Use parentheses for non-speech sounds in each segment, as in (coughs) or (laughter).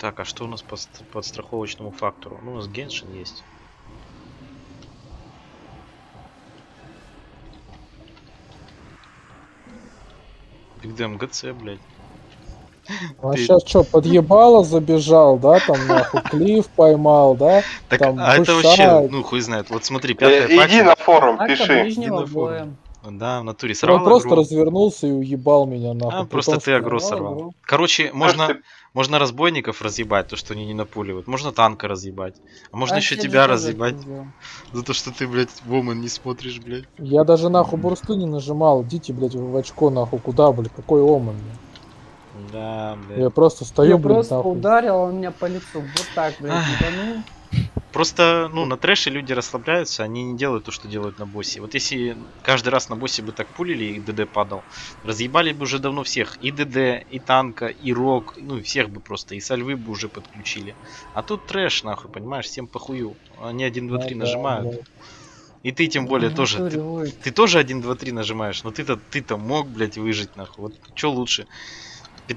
Так, а что у нас по ст- подстраховочному фактору? Ну, у нас Геншин есть. Бигдем ГЦ, блядь. А Ты- сейчас что, подъебало забежал, да, там нахуй, клиф поймал, да? Так, Там а это Буша- вообще, ну, хуй знает. Вот смотри, пятая Э, Иди на форум, пиши. Иди на форум. Да, в натуре Он сорвал просто игру. развернулся и уебал меня нахуй. А, просто ты агро сорвал игру. Короче, можно, ты- можно разбойников разъебать, то, что они не напуливают. Можно танка разъебать. А можно А еще тебя разъебать. За то, что ты, блядь, Воман не смотришь, блядь. Я даже нахуй бурсту не нажимал. Идите, блядь, в очко нахуй. Куда, блядь, какой оман? блядь? Да, блядь. Я просто стою, Я блядь, просто нахуй. ударил, он меня по лицу. Вот так, блядь. Просто, ну, на трэше люди расслабляются, они не делают то, что делают на боссе. Вот если каждый раз на боссе бы так пулили и ДД падал, разъебали бы уже давно всех. И ДД, и танка, и рок, ну, всех бы просто, и сальвы бы уже подключили. А тут трэш, нахуй, понимаешь, всем похую. Они 1, 2, 3 Ну да, нажимают. И ты тем более В тоже. Ты, ты тоже 1, 2, 3 нажимаешь, но ты-то ты-то мог, блядь, выжить, нахуй. Вот что лучше?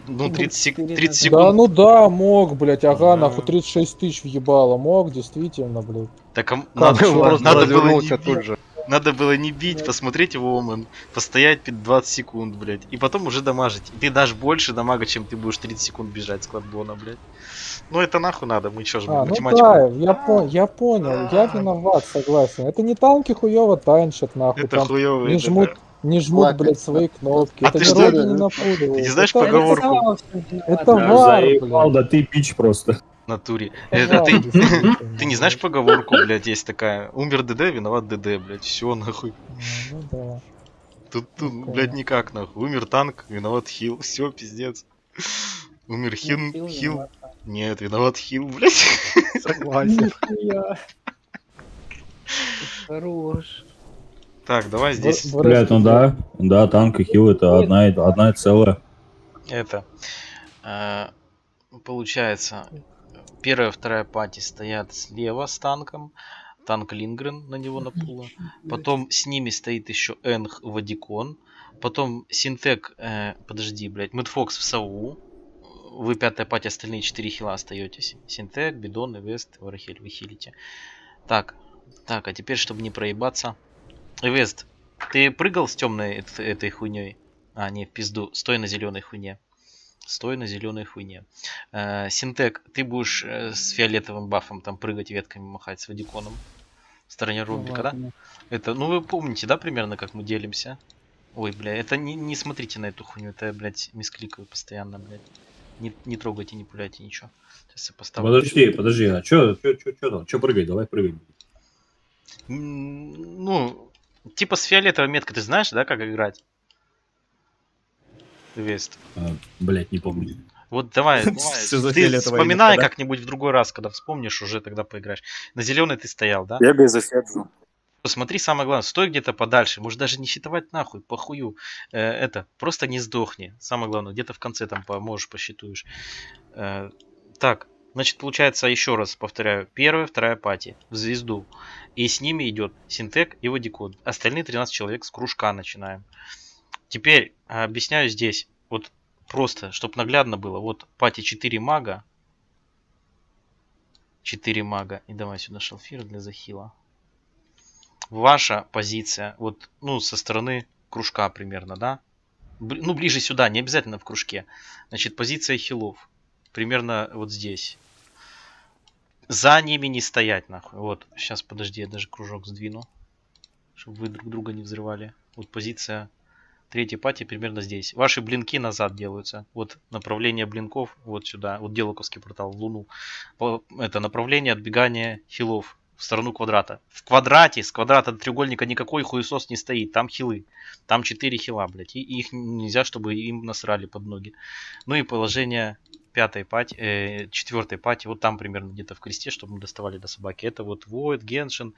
Ну, Ну, 30, сек- четыре 30 нажать. Да секунд. ну да, мог, блядь, ага, Да. нахуй 36 тысяч въебало, мог, действительно, блядь. Так а надо, Просто надо было не бить. тут же. Надо было не бить, Да. посмотреть его оман, постоять під 20 секунд, блядь, и потом уже дамажить. И ты дашь больше дамага, чем ты будешь 30 секунд бежать с кладбона, блядь. Ну это нахуй надо, мы чё же, А, ну математику... да, я, пон- я понял, я виноват, согласен. Это не танки хуево танчат, нахуй, это там хуёво. не это жмут, да. Не жмут, Плакать, блядь, свои кнопки. А это ты что, не ты не знаешь это, поговорку? Это вар, заебал, блядь. да ты пич просто. В натуре. это ты, (laughs) ты не знаешь поговорку, блядь, есть такая. Умер ДД, виноват ДД, блядь, все нахуй. Ну да. Тут, тут Прикольно. блядь, никак нахуй. Умер танк, виноват хил, все, пиздец. Умер хил, Ну, Хил хил. виноват. Нет, виноват хил, блядь. Согласен. (laughs) Хорош. Так, давай здесь. Блять, ну да, да, танк и хил это одна, и- одна и целая. Это э, получается первая, вторая пати стоят слева с танком. Танк Лингрен на него напула. Потом с ними стоит еще Энг Вадикон. Потом Синтек, э, подожди, блядь, Мэдфокс в Саву. Вы пятая пати, остальные четыре хила остаетесь. Синтек, Бидон, Эвест, Варахель, вы хилите. Так, так, а теперь, чтобы не проебаться. Эвест, ты прыгал с темной эт- этой хуйней? А, не, в пизду. Стой на зеленой хуйне. Стой на зеленой хуйне. Э, Синтек, ты будешь э, с фиолетовым бафом там прыгать ветками, махать с Вадиконом. В стороне ромбика, да? Ладно. Это, ну вы помните, да, примерно, как мы делимся? Ой, бля, это не, не смотрите на эту хуйню, это блядь, мискликаю постоянно, блядь. Не, не трогайте, не пуляйте, ничего. Сейчас я поставлю. Подожди, подожди, а чё, чё, чё, чё там? Чё прыгать? Давай прыгай. Ну, типа с фиолетовой меткой ты знаешь, да, как играть? Вест. А, блять, не помню. Вот давай, (laughs) давай. За ты вспоминай как-нибудь в другой раз, когда вспомнишь, уже тогда поиграешь. На зеленый ты стоял, да? Я без заседжу. Посмотри, самое главное, стой где-то подальше. Можешь даже не считывать нахуй, похую. Э, это, просто не сдохни. Самое главное, где-то в конце там поможешь, посчитаешь. Э, так, значит, получается, еще раз повторяю. Первая, вторая пати в звезду. И с ними идет Синтек и Вадикод. Остальные 13 человек с кружка начинаем. Теперь а, объясняю здесь. Вот просто, чтобы наглядно было. Вот пати 4 мага. 4 мага. И давай сюда шалфир для захила ваша позиция, вот, ну, со стороны кружка примерно, да? Ну, ближе сюда, не обязательно в кружке. Значит, позиция хилов. Примерно вот здесь. За ними не стоять, нахуй. Вот, сейчас, подожди, я даже кружок сдвину. Чтобы вы друг друга не взрывали. Вот позиция третьей пати примерно здесь. Ваши блинки назад делаются. Вот направление блинков вот сюда. Вот Делоковский портал в Луну. Это направление отбегания хилов в сторону квадрата. В квадрате, с квадрата до треугольника никакой хуесос не стоит. Там хилы. Там 4 хила, блядь. И их нельзя, чтобы им насрали под ноги. Ну и положение пятой пати, э, четвертой пати, вот там примерно где-то в кресте, чтобы мы доставали до собаки. Это вот Void, Геншин,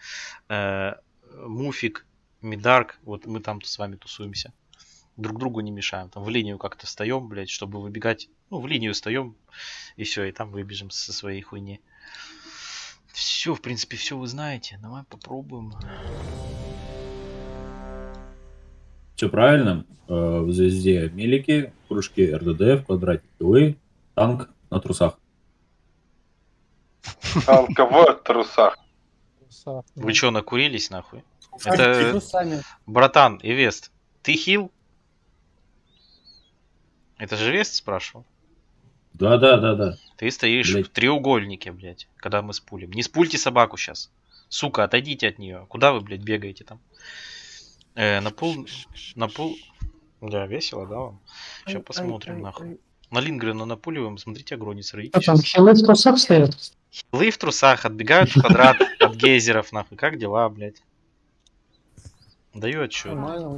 э, Муфик, Мидарк. Вот мы там с вами тусуемся. Друг другу не мешаем. Там в линию как-то встаем, блядь, чтобы выбегать. Ну, в линию встаем, и все, и там выбежим со своей хуйни. Все, в принципе, все вы знаете. Давай попробуем. Все правильно. Э, В звезде Мелики, в кружке РДД, в квадрате хилы, танк на трусах. Танка в трусах. Вы чё, накурились нахуй? Это, трусами. братан, Эвест, ты хил? Это же Вест спрашивал? Да, да, да, да. Ты стоишь Блядь. в треугольнике, блядь, когда мы спулим. Не спульте собаку сейчас. Сука, отойдите от нее. Куда вы, блядь, бегаете там? Э, на пол... На пол... Да, весело, да, вам? Сейчас посмотрим, ай, ай, нахуй. На Лингрена напуливаем, смотрите, огонь срыть. Что там, хилы в трусах стоят? Хилы в трусах отбегают в квадрат от гейзеров, нахуй. Как дела, блядь? Даю отчет.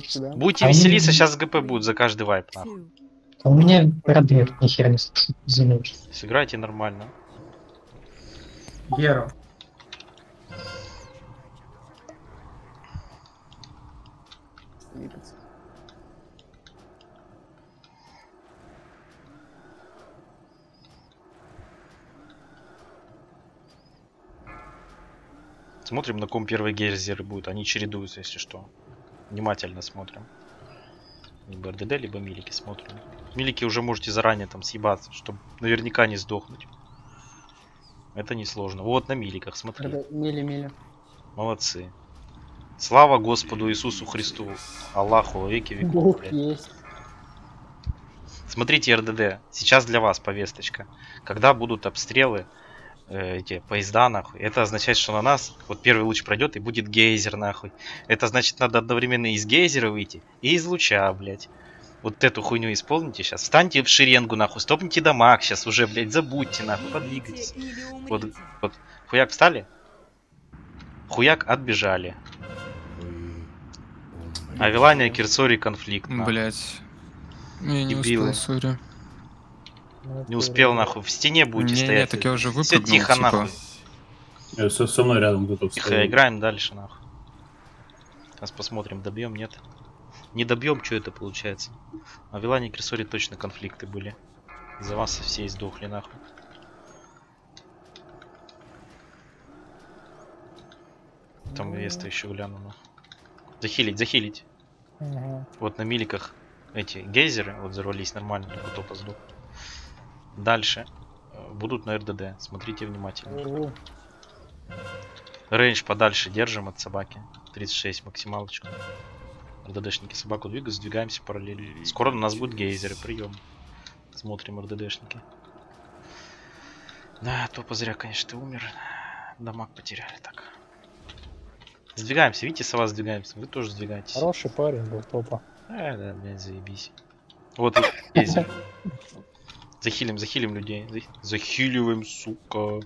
Тебя. Будете Они- веселиться, сейчас ГП будет за каждый вайп, нахуй. А У меня радует, нихера не слышу. Извините. Сыграйте нормально. Гера. Двигаться. Смотрим, на ком первые гейзеры будут. Они чередуются, если что. Внимательно смотрим. Либо РДД, либо милики смотрим. Милики уже можете заранее там съебаться, чтобы наверняка не сдохнуть. Это несложно. Вот на миликах, смотри. Когда Мили-мили. Молодцы. Слава Господу Иисусу Христу. Аллаху веки веков. Бог блядь. есть. Смотрите, РДД, сейчас для вас повесточка. Когда будут обстрелы, э, эти поезда, нахуй, это означает, что на нас вот первый луч пройдет и будет гейзер, нахуй. Это значит, надо одновременно из гейзера выйти и из луча, блядь. Вот эту хуйню исполните сейчас. Встаньте в шеренгу, нахуй, стопните дамаг сейчас уже, блядь, забудьте, нахуй, подвигайтесь. Вот, вот, хуяк встали? Хуяк отбежали. Авилания, Кирсори, конфликт. Блять. Я не Дебилы. успел, сори. Не успел, нахуй, в стене будете Не, стоять. так я уже Все выпрыгнул, тихо, типа. нахуй. Я со, со мной рядом готов Тихо, стоять. играем дальше, нахуй. Сейчас посмотрим, добьем, нет. Не добьем, что это получается. А в Вилане и Крисоре точно конфликты были. За вас все издохли, нахуй. Там Веста еще гляну, нахуй. Захилить, захилить. Ага. Вот на миликах эти гейзеры вот взорвались нормально, только топа сдох. Дальше э, будут на РДД. Смотрите внимательно. Рейндж подальше держим от собаки. 36 максималочку. РДДшники собаку двигают, сдвигаемся параллельно. Скоро у нас будут гейзеры, прием. Смотрим РДДшники. Да, топа зря, конечно, ты умер. Дамаг потеряли так. Сдвигаемся, видите, сова сдвигаемся. Вы тоже сдвигаетесь. Хороший парень был, топа. А, да, блядь, заебись. Вот и гейзер. (laughs) Захилим, захилим людей. Зах- Захиливаем, сука.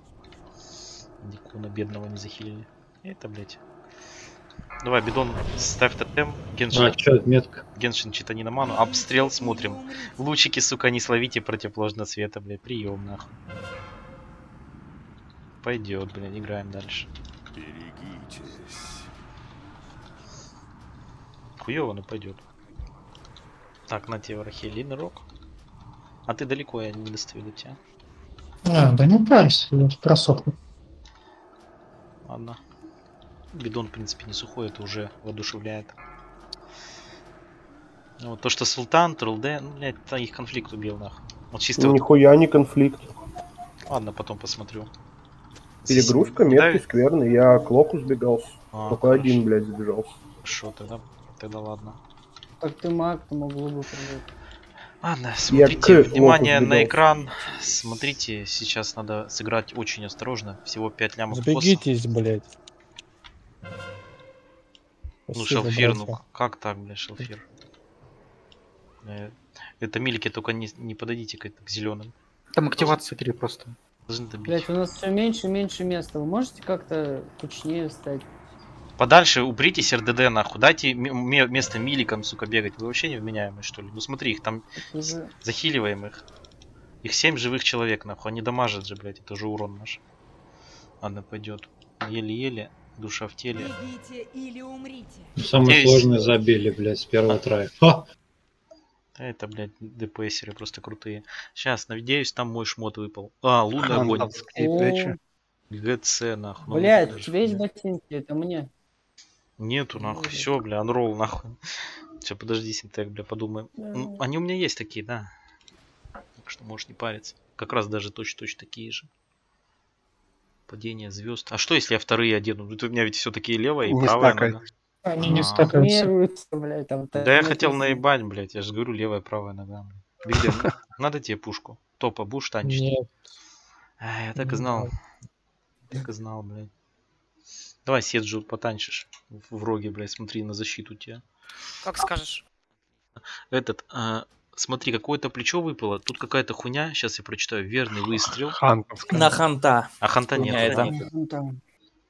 Дикуна бедного не захилили. Это, блядь. Давай, бидон, ставь тотем. Геншин, А, чё, метка? Геншин читани на ману. Обстрел смотрим. Лучики, сука, не словите противоположного света, блядь. Прием, нахуй. Пойдет, блядь, играем дальше. Хуёво, но пойдет. Так, на тебе Рахелин рок. А ты далеко, я не достаю до тебя. А, да не парься, я просохну. Ладно. Бидон, в принципе, не сухой, это уже воодушевляет. Ну, вот то, что Султан, ТРЛД, ну, блядь, это их конфликт убил, нахуй. Вот чисто Нихуя не конфликт. Ладно, потом посмотрю. Перегрузка, Да, меткий, скверный. Я к локу сбегал. а, Только хорошо. один, блядь, сбежал. Хорошо, тогда, тогда ладно. Так ты маг, ты мог бы прыгать. Ладно, смотрите, к внимание на экран. Смотрите, сейчас надо сыграть очень осторожно. Всего 5 лямов босса. Сбегитесь, блядь. Ну, Спасибо, Шелфир, ну как так, бля, Шелфир? Э, Это милики, только не, не подойдите к, к зеленым. Там активация 3 просто. Должны добить. Блять, у нас все меньше и меньше места. Вы можете как-то кучнее стать? Подальше упритесь РДД нахуй. Дайте ме- ме- место миликам, сука, бегать. Вы вообще невменяемые, что ли? Ну смотри, их там Это же- захиливаем их. Их 7 живых человек, нахуй. Они дамажат же, блядь, это же урон наш. Ладно, пойдет. Еле-еле, душа в теле. Бегите или умрите. Самые Здесь- сложные забили, блядь, с первого трая. Ха! Да Это, блядь, ДПСеры просто крутые. Сейчас, надеюсь, там мой шмот выпал. А, лунный огонь. О, ГЦ, нахуй. Ну, блядь. ботинки, это мне. Нету, нахуй. Ой. Все, бля, анролл, нахуй. Все, подожди, синтек, бля, подумаем. Ну, они у меня есть такие, да. Так что можешь не париться. Как раз даже точно-точно такие же. Падение звезд. А что, если я вторые одену? Тут у меня ведь все-таки левая и Не правая стакай. нога. Они не А. стакаются. Блядь, там. Да я хотел наебать, блядь. Я же говорю, левая, правая нога. блядь. Бигден, (laughs) надо тебе пушку? Топа, будешь танчить? Нет, А, я так и знал. Так и знал, блядь. Давай Седжу потанчишь в роге, блядь, смотри на защиту тебя. Как скажешь. Этот, а, смотри, какое-то плечо выпало, тут какая-то хуйня, сейчас я прочитаю, верный выстрел, Хантовская. На ханта. а ханта нет. Это.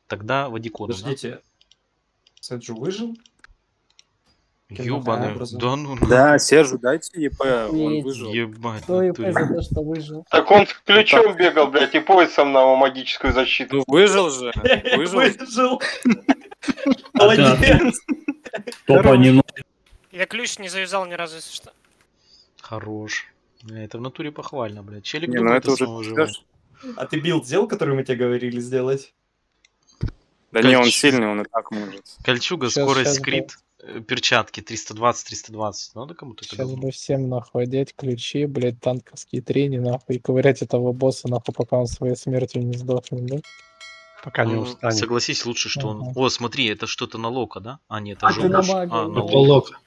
Тогда Вадикону, да? Подождите. Сэджу выжил? Ёбаный, да ну Да, Сержу дайте ЕП, он выжил. Ебать, Кто и натуре. за то, что выжил. Так он с ключом бегал, блядь, и поясом на магическую защиту. Ну выжил же, (laughs) выжил. Выжил. (laughs) Молодец. Топа не Я ключ не завязал ни разу, если что. Хорош. Это в натуре похвально, блядь. Челик Не, ну думает, это и уже. А ты билд сделал, который мы тебе говорили сделать? Да не, он сильный, он и так может. Кольчуга, скорость, щас крит, э, перчатки 320-320. Надо кому-то это Сейчас говно? бы всем нахуй одеть ключи, блядь, танковские трени, нахуй, и ковырять этого босса, нахуй, пока он своей смертью не сдохнет, да? Пока не Ну, устанет. Согласись, лучше, что он... Ага. О, смотри, это что-то на лока, да? А, нет, это А ты на Жоуш. мага А, на лока. Лока.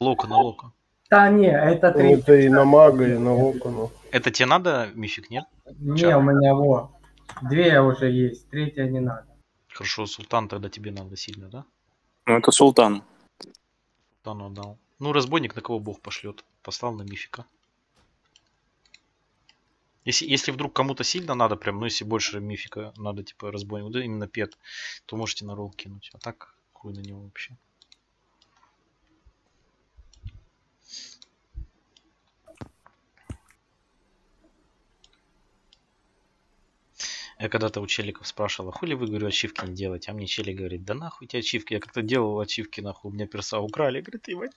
Лока, на лока. Да не, это Ну, три. Это и на мага, и на лока, ну. Это тебе надо, мифик, нет? Не, у меня во. Две уже есть, третья не надо. Хорошо, Султан тогда тебе надо сильно, да? Ну это Султан. Султану отдал. Ну, разбойник на кого бог пошлет. Послал на мифика. Если, если вдруг кому-то сильно надо, прям, ну если больше мифика надо, типа, разбойник, да, именно пет, то можете на ролл кинуть. А так, хуй на него вообще. Я когда-то у челиков спрашивал, а хули вы, говорю, ачивки не делаете? А мне челик говорит, да нахуй тебе ачивки. Я как-то делал ачивки, нахуй, у меня перса украли. Говорит, ебать.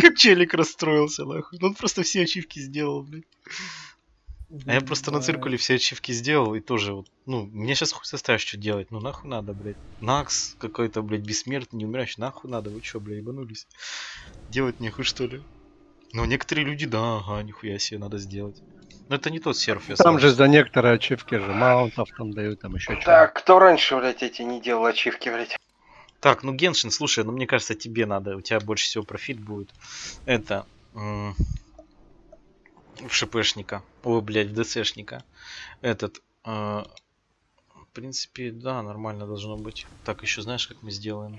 Как челик расстроился, нахуй. Ну, Он просто все ачивки сделал, блядь. А я просто на циркуле все ачивки сделал и тоже вот, ну, мне сейчас хуй составишь, что делать, ну нахуй надо, блядь. Накс какой-то, блядь, бессмертный, не умирающий, нахуй надо, вы чё, блядь, ебанулись? Делать нехуй, что ли? Но некоторые люди, да, ага, нихуя себе надо сделать. Но это не тот серф, Там же за некоторые ачивки же маунтов там дают, там еще что-то. Так, кто раньше, блядь, эти не делал ачивки, блядь? Так, ну Геншин, слушай, ну мне кажется, тебе надо, у тебя больше всего профит будет. Это м, в ШПшника, ой, блядь, в ДЦшника. Этот, э, в принципе, да, нормально должно быть. Так, еще знаешь, как мы сделаем?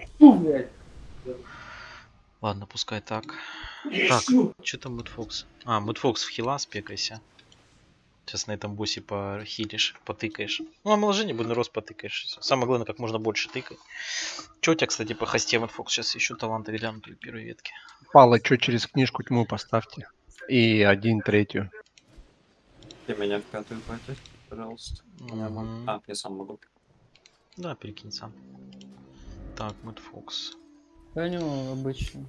Ладно, пускай так. Так, что там Мудфокс? А, Мудфокс в хила спекайся. Сейчас на этом боссе похилишь, потыкаешь. Ну, а моложение будет на рост потыкаешь. Самое главное, как можно больше тыкай. Че у тебя, кстати, по хосте Мудфокс? Сейчас еще таланты гляну той первой ветки. Пало, что через книжку тьму поставьте. И один третью. Ты меня в пятую платишь, пожалуйста. Мгм. А, я сам могу. Да, перекинь сам. Так, Мудфокс. Коню обычно.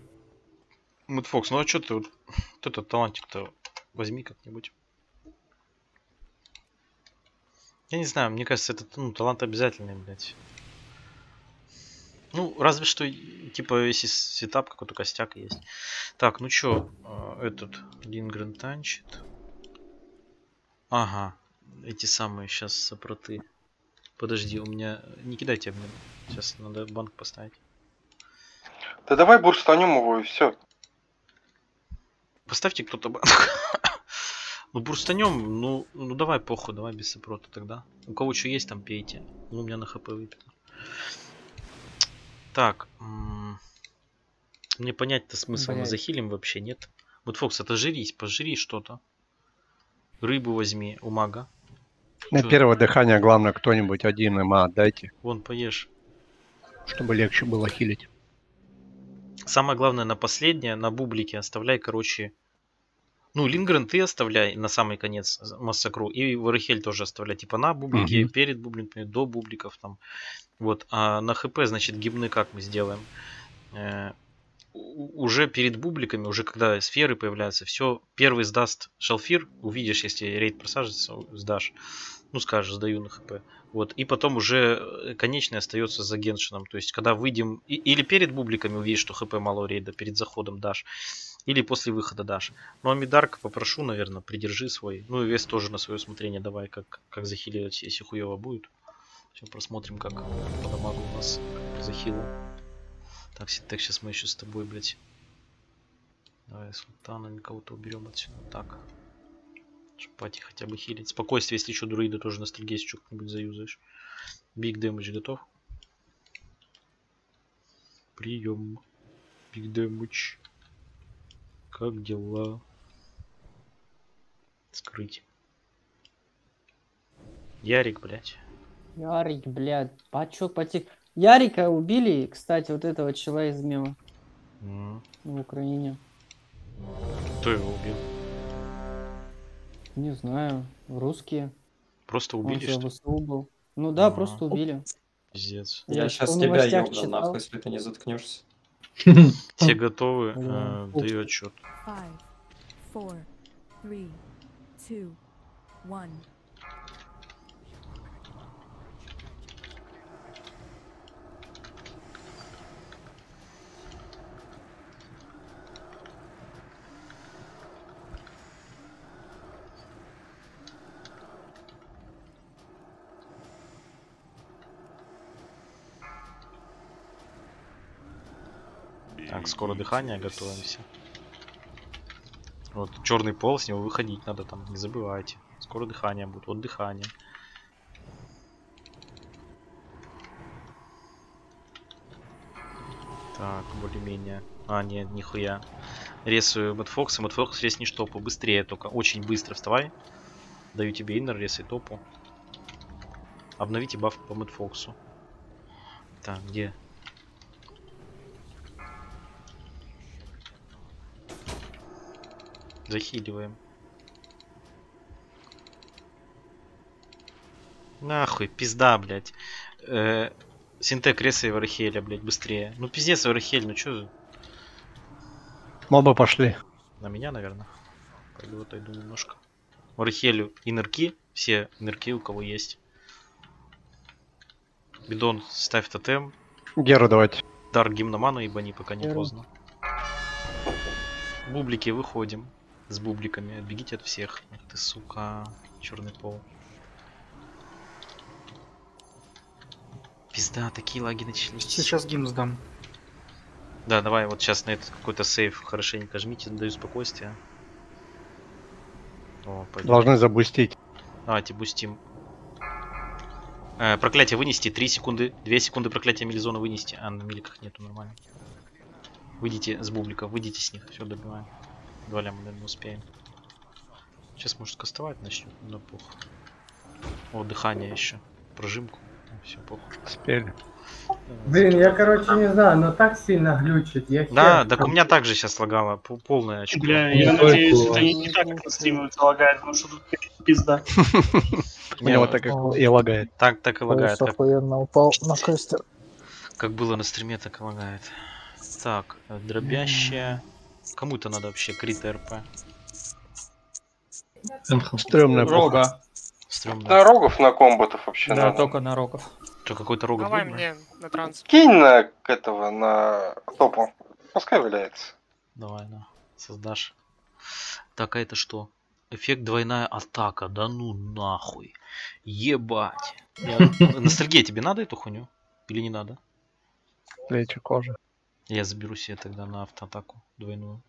Мудфокс, ну а что ты вот, вот этот талантик-то возьми как-нибудь. Я не знаю, мне кажется, этот ну, талант обязательный, блядь. Ну, разве что, типа, если сетап какой-то костяк есть. Так, ну чё, э, этот Лингрен танчит. Ага, эти самые сейчас сопроты. Подожди, у меня... Не кидайте мне. Сейчас надо банк поставить. Да давай бурстанем его и все. Поставьте кто-то банк. (laughs) Ну, бурстанем, ну, ну давай похуй, давай без сопрота тогда. У кого что есть, там пейте. Ну, у меня на хп выпито. Так. Мне понять-то смысл, мы Блядь. захилим вообще, нет? Вот, Фокс, отожрись, пожри что-то. Рыбу возьми у мага. На Чё? первое дыхание главное кто-нибудь один има отдайте, Вон, поешь. чтобы легче было хилить. Самое главное, на последнее, на бублике оставляй, короче... Ну, Лингрен ты оставляй на самый конец массакру. И Варахель тоже оставляй. Типа на бублике, Мгм. перед бубликами, до бубликов там. Вот. А на хп, значит, гимны как мы сделаем? Э, уже перед бубликами, уже когда сферы появляются, все, первый сдаст шалфир, увидишь, если рейд просаживается, сдашь. Ну, скажешь, сдаю на хп. Вот. И потом уже э, конечный остается за геншином. То есть, когда выйдем... или перед бубликами увидишь, что хп мало рейда, перед заходом дашь. Или после выхода дашь. Ну, а Мидарк попрошу, наверное, придержи свой. Ну, и вес тоже на свое усмотрение давай, как, как захиливать, если хуево будет. Сейчас просмотрим, как по дамагу у нас за хилу. Так, так, сейчас мы еще с тобой, блядь. Давай султана кого-то уберем отсюда. Так. Чтоб пати хотя бы хилить. Спокойствие, если еще друида тоже на стригесе что-нибудь заюзаешь. Биг дэмэдж готов? Прием. Биг дэмэдж. Как дела? Скрыть. Ярик, блядь. Ярик, блядь, пачок потек. Ярика убили, кстати, вот этого чела из мема М. в Украине. Кто его убил? Не знаю, русские. Просто Он убили, же что ли? Был. Ну да, А. просто убили. Пиздец. Я Я сейчас тебя читал. нахуй, если ты не заткнешься. (laughs) Все готовы? Э, Даю отчет. Five, four, three, two, one. Скоро дыхание, готовимся. Вот, черный пол, с него выходить надо там, не забывайте. Скоро дыхание будет, вот дыхание. Так, более-менее. А, нет, нихуя. Ресаю Мэтфокса, Мэтфокс резнешь топу. Быстрее только, очень быстро вставай. Даю тебе иннер, ресай топу. Обновите баф по Мэтфоксу. Так, где? Захиливаем. Нахуй, пизда, блядь. Э, Синтек, ресай Варахеля, блядь, быстрее. Ну пиздец, Варахель, ну чё за- Мобы пошли. На меня, наверное. Пойду отойду немножко. Варахелю и нырки. Все нырки, у кого есть. Бидон, ставь тотем. Геру давайте. Дар гимноману ебани, пока не Геру. поздно. Бублики, выходим. С бубликами. Бегите от всех. Ах ты, сука. Черный пол. Пизда, такие лаги начались. Сейчас гимн сдам. Да, давай вот сейчас на этот какой-то сейф хорошенько жмите, даю спокойствие. О. Должны забустить. Давайте бустим. Э, проклятие вынести, 3 секунды, 2 секунды проклятия милизона вынести. А, на миликах нету, нормально. Выйдите с бубликов, выйдите с них, все добиваем. Два ляма, наверное, успеем. Сейчас может кастовать начнет, но пух. О, дыхание еще. Прожимку. Все, похуй. Успели. Блин, я, короче, не знаю, но так сильно глючит. Я Да, хер так у меня также сейчас лагало, пол- полное очко. Бля, я надеюсь, это не, не так, как на стриме это лагает, потому что тут пизда. (laughs) У него так и- лагает. Так, так и лагает. Охуенно упал на костер. как было на стриме, так и лагает. Так, э, дробящая. Кому это надо вообще? Крит РП. Стрёмная Рога. Стрёмно. Да, рогов на комботов вообще Да, надо. только на рогов. Что, какой-то рогов Давай мне на транс. Кинь на этого, на топу. Пускай валяется. Давай, на. Создашь. Так, а это что? Эффект двойная атака. Да ну нахуй. Ебать. Я... (laughs) Ностальгия, тебе надо эту хуйню? Или не надо? Плечи кожи. Я заберу себе тогда на автоатаку двойную.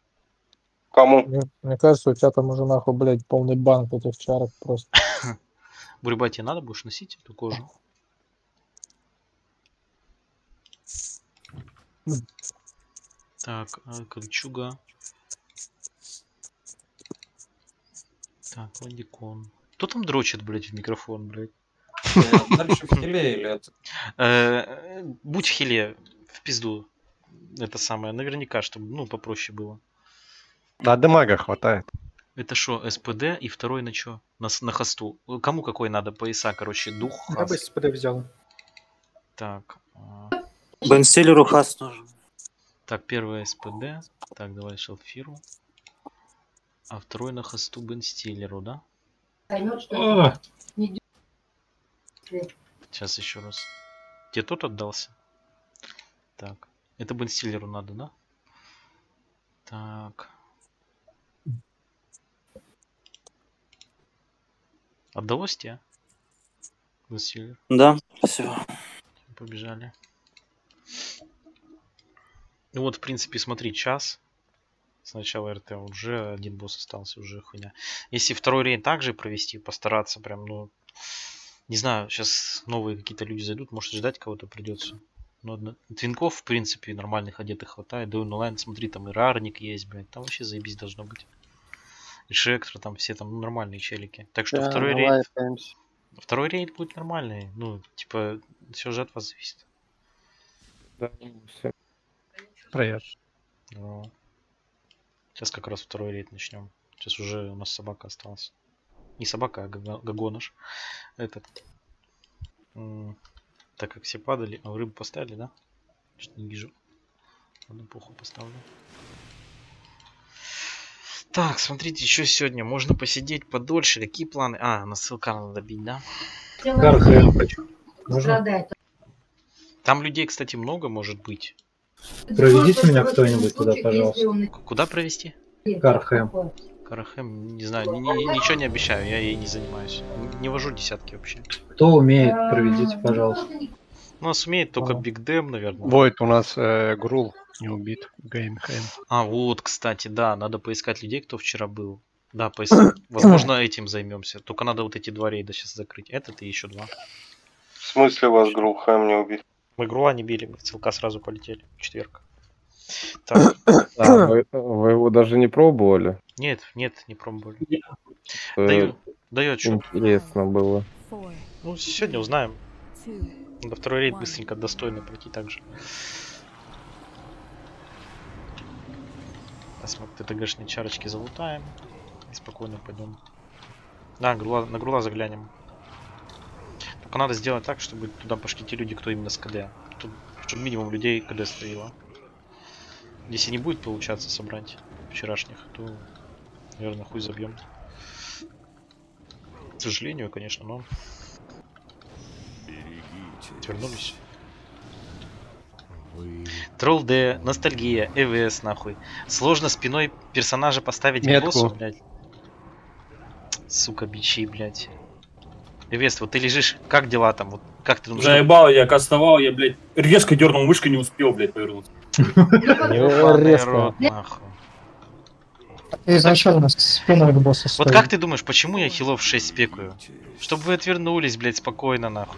Кому? Мне, мне кажется, у тебя там уже нахуй, блядь, полный банк этих чарок просто. (laughs) Бурьба, тебе надо будешь носить эту кожу? Так, а, кольчуга. Так, ладикон. Кто там дрочит, блядь, в микрофон, блядь? Дальше в хиле или это? Э, Будь в хиле, в пизду. Это самое, наверняка, чтобы, ну, попроще было. Да, дамага хватает. Это что, СПД и второй на чё? На, на хосту. Кому какой надо пояса, короче, дух, Я бы хаст. СПД взял. Так, а, Бенстиллеру хас нужен. так, первое СПД. Так, давай шелфиру. А второй на хосту Бен Стиллеру, да? О, Сейчас еще раз. Тебе тот отдался? Так. Это Бен Стиллеру надо, да? Так. Отдалось тебе? Василий, Да, спасибо. побежали. Ну вот, в принципе, смотри, час. С начала РТ уже один босс остался, уже хуйня. Если второй рейд также провести, постараться прям, ну... Не знаю, сейчас новые какие-то люди зайдут, может ждать кого-то придется. Но одно- твинков, в принципе, нормальных одетых хватает. Да онлайн, смотри, там и рарник есть, блядь. Там вообще заебись должно быть. И Шектор, там все там ну, нормальные челики. Так что Да, второй рейд... опять. Второй рейд будет нормальный. Ну, типа, все же от вас зависит. Проезд. Ну, Сейчас как раз второй рейд начнем. Сейчас уже у нас собака осталась. Не собака, а гагоныш. Этот. Так как все падали. А вы рыбу поставили, да? Что-то не вижу. Ладно, похуй поставлю. Так, смотрите, еще сегодня можно посидеть подольше. Какие планы? А, на ссылка надо бить, да? Кархэ хочу. Можно? Там людей, кстати, много может быть. Проведите меня кто-нибудь туда, пожалуйста. Куда провести? Кархэм. Карахэм, не знаю, ни- ни- ничего не обещаю, я ей не занимаюсь. Не вожу десятки вообще. Кто умеет, проведите, пожалуйста. Ну, а сумеет только Биг Дэм, наверное. Войт у нас э, Грул не убит. Геймхейм. А, вот, кстати, да, надо поискать людей, кто вчера был. Да, поис- (coughs) возможно, этим займемся. Только надо вот эти два рейда сейчас закрыть. Этот и еще два. В смысле вас Грулхэм не убит? Мы Грула не били, мы в ЦЛК сразу полетели. в Четверг. Так, А, вы, вы его даже не пробовали? нет, нет, не пробовали. Э, Даю, даю отчет. Интересно было. Ну, сегодня узнаем. Надо второй рейд быстренько достойно пройти также. Мы ТТГшные чарочки залутаем. И спокойно пойдем. Да, грула, на грула заглянем. Только надо сделать так, чтобы туда пошли те люди, кто именно с КД. Тут, чтобы минимум людей КД стоило. Если не будет получаться собрать вчерашних, то, наверное, хуй забьем. К сожалению, конечно, но... Вернулись. Тролл Д, ностальгия, ЭВС нахуй. Сложно спиной персонажа поставить к Метку. боссу, блядь. Сука, бичи, блядь. ЭВС, вот ты лежишь, как дела там? Вот как ты думаешь? Заебал, я кастовал, я, блядь, резко дернул мышкой, не успел, блядь, повернуться. (laughs) Резко. Изначально спиной к боссу Вот как ты думаешь, почему я хилов 6 спекаю? Чтобы вы отвернулись, блядь, спокойно, нахуй.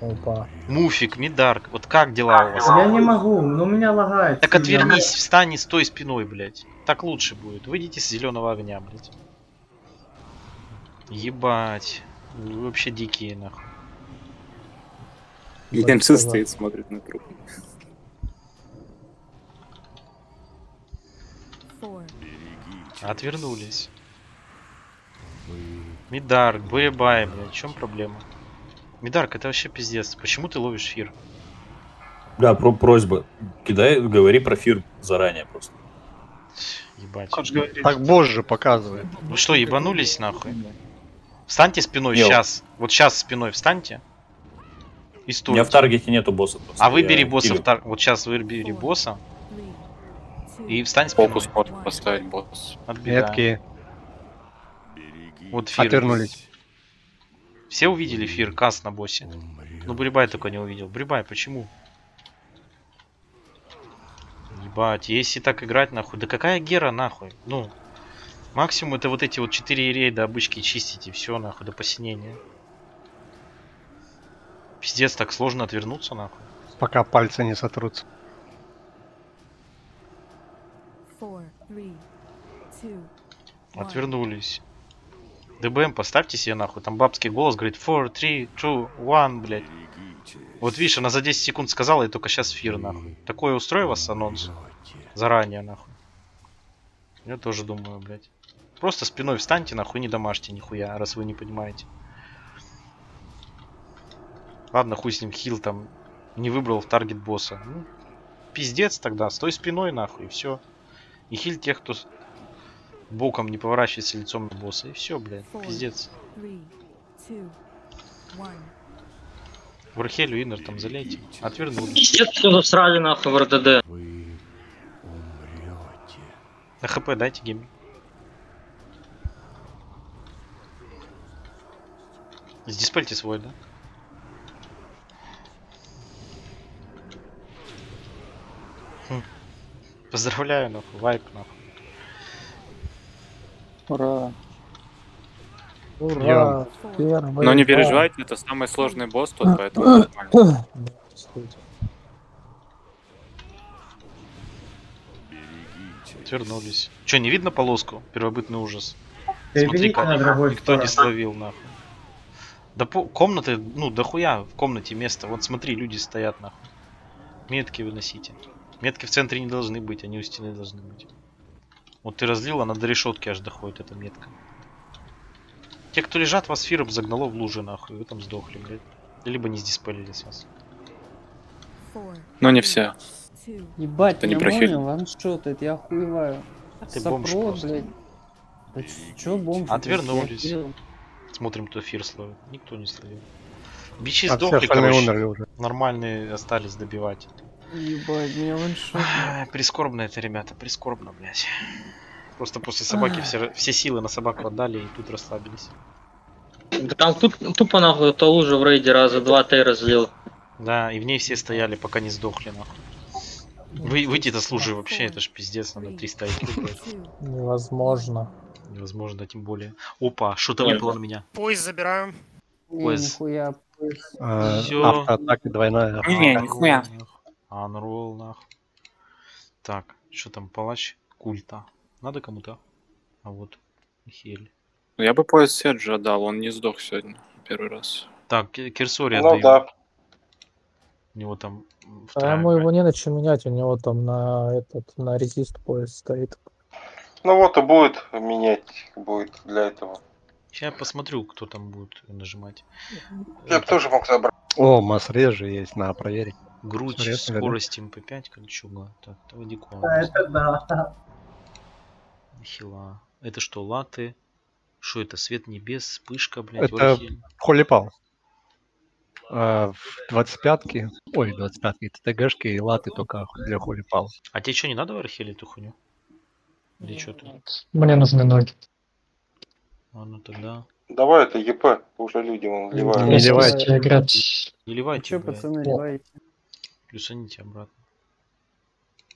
Опа. Муфик, Мидарк, вот как дела у вас? Я не могу, но у меня лагает. Так отвернись, встань и стой спиной, блядь. Так лучше будет. Выйдите с зеленого огня, блядь. Ебать. Вы вообще дикие, нахуй. ЕМС стоит, смотрит на труп. Отвернулись. Мидарк, Буребай, блядь, в чем проблема? Мидарк, это вообще пиздец. Почему ты ловишь фир? Да, про просьба. Кидай, говори про фир заранее просто. Ебать. Так босс же показывает. Вы что, ебанулись нахуй? Встаньте спиной Нет. сейчас. Вот сейчас спиной встаньте. И У стойте. меня в таргете нету босса просто. А выбери я босса в тар... Вот сейчас выбери босса. И встань спиной. Фокус может поставить босс. Отбегаем. Метки. Вот фир. Отвернулись. Все увидели фир, каст на боссе. Ну, Бурибай только не увидел. Бурибай, почему? Ебать, если так играть, нахуй. Да какая гера, нахуй? Ну, максимум это вот эти вот 4 рейда обычки чистить и все, нахуй, до посинения. Пиздец, так сложно отвернуться, нахуй. Пока пальцы не сотрутся. four, three, two, Отвернулись. ДБМ поставьте себе нахуй. Там бабский голос говорит 4, 3, 2, 1, блядь. Вот видишь, она за 10 секунд сказала, и только сейчас фир нахуй. Такое устрой вас анонс. Заранее нахуй. Я тоже думаю, блядь. Просто спиной встаньте нахуй, не домашьте нихуя, раз вы не понимаете. Ладно, хуй с ним хил там не выбрал в таргет босса. Ну, пиздец тогда, стой спиной нахуй, и все. И хиль тех, кто боком не поворачивается лицом на босса. И все, блядь, пиздец. three, two, one. В Архелю Иннер там залейте. Отвернулись. Пиздец, все засрали нахуй в РДД. На хп дайте гейм. Сдиспельте свой, да? Хм. Поздравляю, нахуй, вайп, нахуй. Ура. Ура. Первый Но не переживайте, это самый сложный босс тут, поэтому (coughs) нормально. Вернулись. Че, не видно полоску? Первобытный ужас. На другую никто не словил, нахуй. Да по комнаты, ну, дохуя в комнате место. Вот смотри, люди стоят, нахуй. Метки выносите. Метки в центре не должны быть, они у стены должны быть. Вот ты разлил, она до решетки аж доходит, эта метка. Те, кто лежат, вас фиром загнало в лужи, нахуй, вы там сдохли, блядь. Либо не сдиспелили с вас. Но не все. Ебать, Это не меня про хиль. Моня ваншотает, я охуеваю. А ты бомж Сопрот, просто. блядь. Да чё бомж? Отвернулись. Смотрим, кто эфир словит. Никто не словил. Бичи А сдохли, короче. умерли уже. Нормальные остались добивать. Ебать, меня ваншотает. Ай, Прискорбно это, ребята, прискорбно, блядь. Просто после собаки все, все силы на собаку отдали и тут расслабились. Да Там тут тупо нахуй то лужу в рейде раза два ты разлил. Да, и в ней все стояли, пока не сдохли, нахуй. Вы, выйти-то с лужи вообще, это ж пиздец, надо 300 IQ, Невозможно. Невозможно, тем более. Опа, что-то выпало на меня. Поезд забираю. Не, Пояс. нихуя. пояс. А. Автоатака двойная. Не, нихуя. Анролл, нахуй. Так, что там, палач культа. Надо кому-то? А вот, Хель. Ну, Я бы поезд Серджи отдал, он не сдох сегодня первый раз. Так, Ки- Кирсори Ну да. У него там А ему его не на чем менять, у него там на этот на резист пояс стоит. Ну вот и будет менять, будет для этого. Сейчас я посмотрю, кто там будет нажимать. Я бы тоже мог забрать. О, масс же есть, на проверить. Грудь, да? скорость МП5, кольчуга. Так, давай Да, дикуан. Это да. Хила. Это что, латы? Что это? Свет небес, вспышка, блядь, Это Вархель. холипал. А, в 25-ки, ой, 25-ки, ТТГшки и латы только для холипал. А тебе что, не надо Вархель эту хуйню? Или что ты? Мне нужны ноги. Ладно, тогда. Давай это ЕП, уже люди вон Не вливают. Если ливайте. Не ливайте, блядь. пацаны, ливайте? Плюсаните обратно.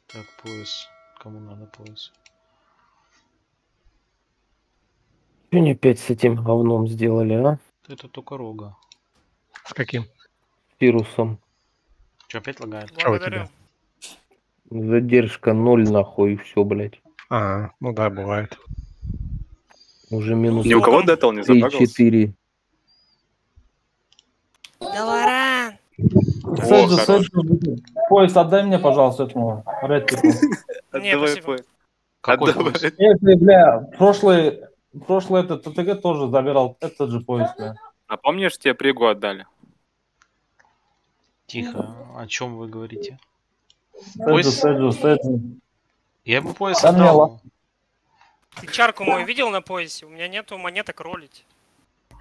Так, пояс. Кому надо пояс? Что они опять с этим говном сделали, а? Это только рога. С каким? Вирусом. Что, опять лагает? Благодарю. тебя? Задержка ноль нахуй, и все, блядь. А, ну да, бывает. Уже минус Ни у кого Дэтл не забагался? 3-4. Даларан! О, хорош. Поезд отдай мне, пожалуйста, этому Red типу. Не, спасибо. Какой? Если, бля, прошлый, прошлый этот ТТГ тоже забирал этот же поезд, бля. А помнишь, тебе пригу отдали? Тихо. О чем вы говорите? Пояс? Сэджу, Сэджу. Я ему пояс Да мне отдал. Ты чарку мою видел на поясе? У меня нету монеток ролить.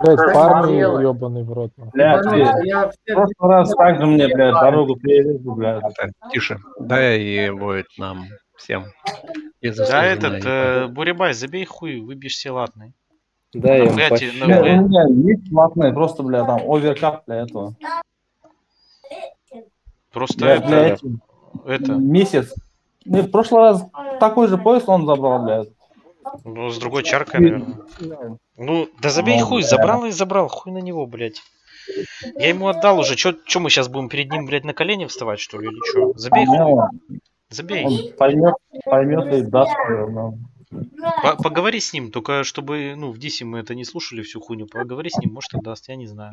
Блять, парни ебаный в рот. нахуй. Бля, ты, Я в прошлый раз также мне, бля, дорогу перерезал, бля. Так, тише. Дай и будет нам всем. Да этот, э, Бурябай, забей хуй, выбьешь все латный. Да, я Нахуя им тебе- пощу. Бля, нахуя- у меня есть платные, просто, бля, там, оверкап для этого. Просто Бля, это, для этих, это, месяц. Ну, в прошлый раз такой же поезд он забрал, бля. Ну, с другой чаркой, наверное. Ну, да забей Ну, хуй, забрал и забрал, хуй на него, блядь. Я ему отдал уже, чё, чё мы сейчас будем перед ним, блядь, на колени вставать, что ли, или чё? Забей хуй, Он забей. поймет, поймет и даст. ну. По- Поговори с ним, только чтобы, ну, в Дисе мы это не слушали всю хуйню, поговори с ним, может и даст, я не знаю.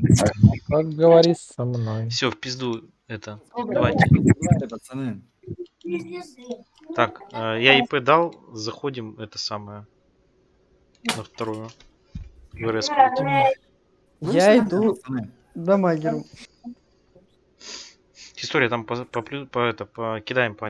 Как говори со мной. Все, в пизду это, давайте. пацаны. Так, э, я ИП дал, заходим, это самое, на вторую. ВРС Я иду до магеру. История там по, по, по это, по, кидаем по